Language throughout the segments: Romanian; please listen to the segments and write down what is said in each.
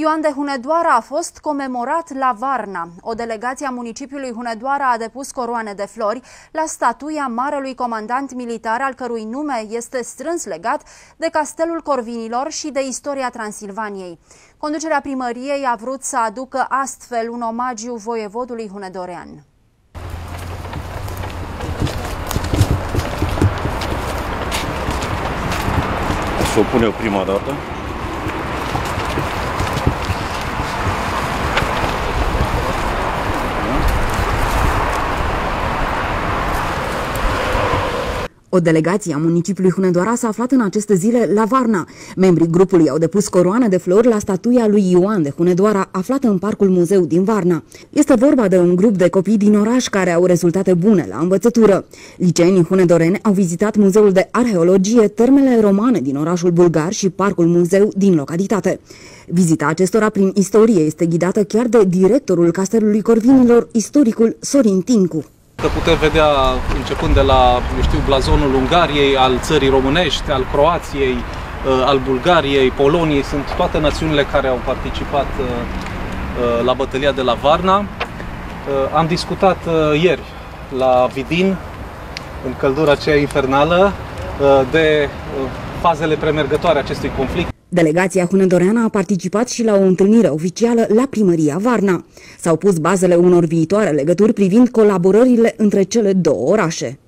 Ioan de Hunedoara a fost comemorat la Varna. O delegație a municipiului Hunedoara a depus coroane de flori la statuia Marelui Comandant Militar, al cărui nume este strâns legat de Castelul Corvinilor și de istoria Transilvaniei. Conducerea primăriei a vrut să aducă astfel un omagiu voievodului hunedorean. Să o pune o prima dată. O delegație a municipiului Hunedoara s-a aflat în aceste zile la Varna. Membrii grupului au depus coroane de flori la statuia lui Ioan de Hunedoara, aflată în Parcul Muzeu din Varna. Este vorba de un grup de copii din oraș care au rezultate bune la învățătură. Liceenii hunedoreni au vizitat Muzeul de Arheologie, termele romane din orașul bulgar și Parcul Muzeu din localitate. Vizita acestora prin istorie este ghidată chiar de directorul Castelului Corvinilor, istoricul Sorin Tincu. Că puteți vedea, începând de la, eu știu, blazonul Ungariei, al țării românești, al Croației, uh, al Bulgariei, Poloniei, sunt toate națiunile care au participat uh, uh, la bătălia de la Varna. Am discutat ieri la Vidin, în căldura aceea infernală, de fazele premergătoare acestui conflict. Delegația hunedoreană a participat și la o întâlnire oficială la primăria Varna. S-au pus bazele unor viitoare legături privind colaborările între cele două orașe.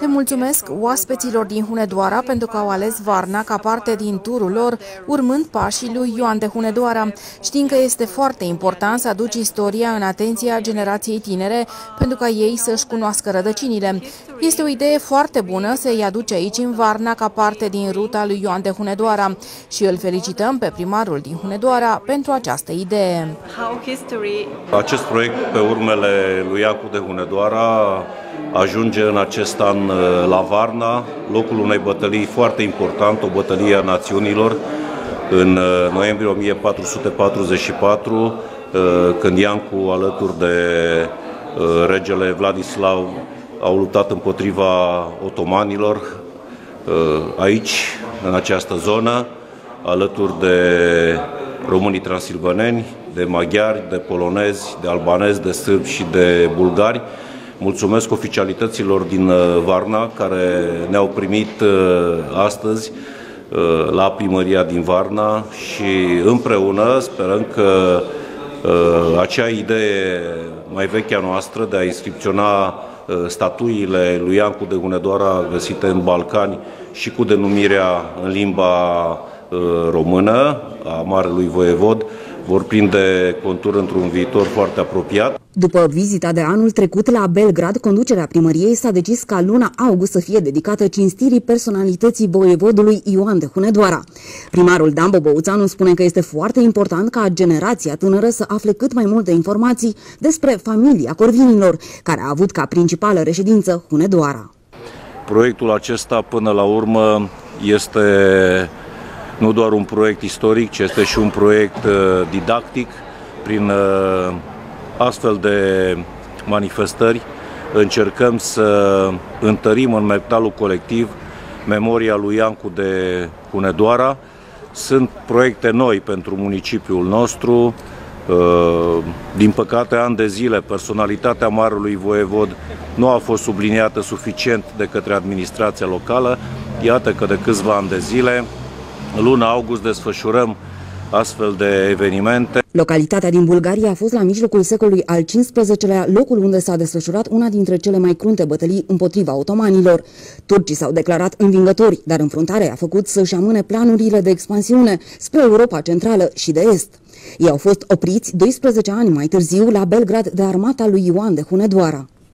Le mulțumesc oaspeților din Hunedoara pentru că au ales Varna ca parte din turul lor, urmând pașii lui Ioan de Hunedoara. Știm că este foarte important să aduci istoria în atenția generației tinere pentru ca ei să-și cunoască rădăcinile. Este o idee foarte bună să-i aduce aici în Varna ca parte din ruta lui Ioan de Hunedoara și îl felicităm pe primarul din Hunedoara pentru această idee. Acest proiect pe urmele lui Iacu de Hunedoara ajunge în acest an uh, la Varna, locul unei bătălii foarte importante, o bătălie a națiunilor, în uh, noiembrie 1444, uh, când Iancu, alături de regele Vladislav, au luptat împotriva otomanilor aici, în această zonă, alături de românii transilvaneni, de maghiari, de polonezi, de albanezi, de sârbi și de bulgari, Mulțumesc oficialităților din uh, Varna care ne-au primit uh, astăzi uh, la primăria din Varna și împreună sperăm că acea idee mai veche a noastră de a inscripționa statuile lui Iancu de Hunedoara găsite în Balcani și cu denumirea în limba română a Marelui Voievod vor prinde contur într-un viitor foarte apropiat. După vizita de anul trecut la Belgrad, conducerea primăriei s-a decis ca luna august să fie dedicată cinstirii personalității voievodului Ioan de Hunedoara. Primarul Dan Bobouțanu spune că este foarte important ca generația tânără să afle cât mai multe informații despre familia Corvinilor, care a avut ca principală reședință Hunedoara. Proiectul acesta, până la urmă, este nu doar un proiect istoric, ci este și un proiect uh, didactic prin uh, astfel de manifestări încercăm să întărim în metalul colectiv memoria lui Iancu de Hunedoara. Sunt proiecte noi pentru municipiul nostru. Uh, din păcate, ani de zile, personalitatea Marului Voievod nu a fost subliniată suficient de către administrația locală. Iată că de câțiva ani de zile, luna august, desfășurăm astfel de evenimente. Localitatea din Bulgaria a fost la mijlocul secolului al XV-lea locul unde s-a desfășurat una dintre cele mai crunte bătălii împotriva otomanilor. Turcii s-au declarat învingători, dar înfruntarea a făcut să-și amâne planurile de expansiune spre Europa Centrală și de Est. Ei au fost opriți 12 ani mai târziu la Belgrad de armata lui Ioan de Hunedoara.